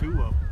Two of them.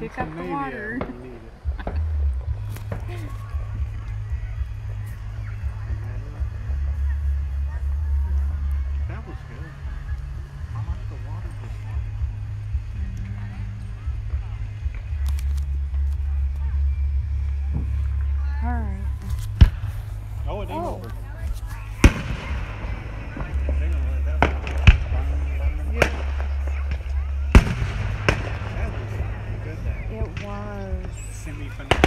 Kick up the water. enemy for now.